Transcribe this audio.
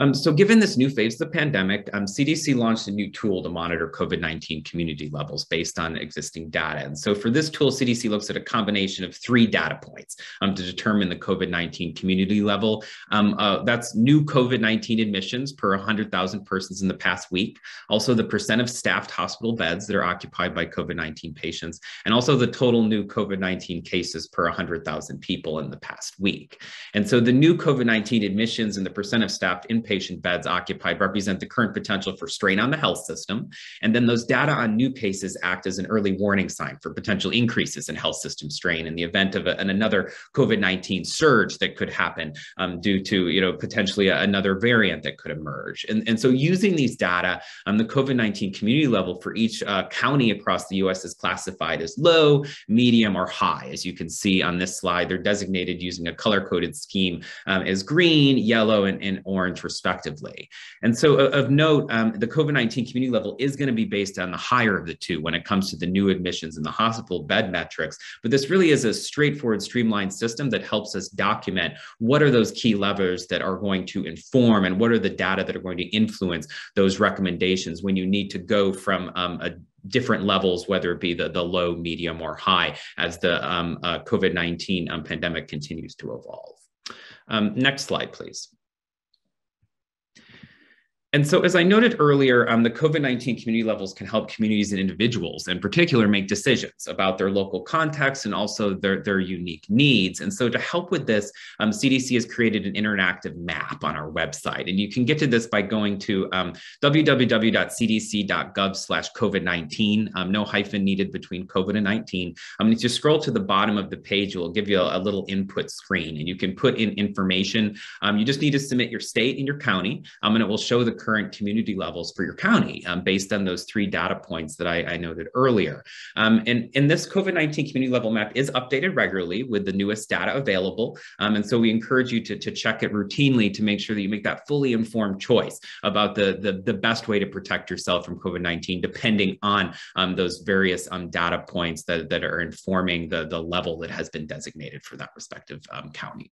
Um, so given this new phase of the pandemic, um, CDC launched a new tool to monitor COVID-19 community levels based on existing data. And so for this tool, CDC looks at a combination of three data points um, to determine the COVID-19 community level. Um, uh, that's new COVID-19 admissions per 100,000 persons in the past week. Also the percent of staffed hospital beds that are occupied by COVID-19 patients, and also the total new COVID-19 cases per 100,000 people in the past week. And so the new COVID-19 admissions and the percent of staffed inpatient inpatient beds occupied represent the current potential for strain on the health system. And then those data on new cases act as an early warning sign for potential increases in health system strain in the event of a, an another COVID-19 surge that could happen um, due to, you know, potentially a, another variant that could emerge. And, and so using these data, um, the COVID-19 community level for each uh, county across the US is classified as low, medium, or high. As you can see on this slide, they're designated using a color-coded scheme um, as green, yellow, and, and orange respectively. And so of note, um, the COVID-19 community level is going to be based on the higher of the two when it comes to the new admissions and the hospital bed metrics. But this really is a straightforward streamlined system that helps us document what are those key levers that are going to inform and what are the data that are going to influence those recommendations when you need to go from um, a different levels, whether it be the, the low, medium, or high, as the um, uh, COVID-19 um, pandemic continues to evolve. Um, next slide, please. And so, as I noted earlier, um, the COVID 19 community levels can help communities and individuals in particular make decisions about their local context and also their, their unique needs. And so, to help with this, um, CDC has created an interactive map on our website. And you can get to this by going to um, www.cdc.gov slash COVID 19, um, no hyphen needed between COVID and 19. Um, if you scroll to the bottom of the page, it will give you a, a little input screen and you can put in information. Um, you just need to submit your state and your county, um, and it will show the current community levels for your county um, based on those three data points that I, I noted earlier. Um, and, and this COVID-19 community level map is updated regularly with the newest data available. Um, and so we encourage you to, to check it routinely to make sure that you make that fully informed choice about the, the, the best way to protect yourself from COVID-19, depending on um, those various um, data points that, that are informing the, the level that has been designated for that respective county.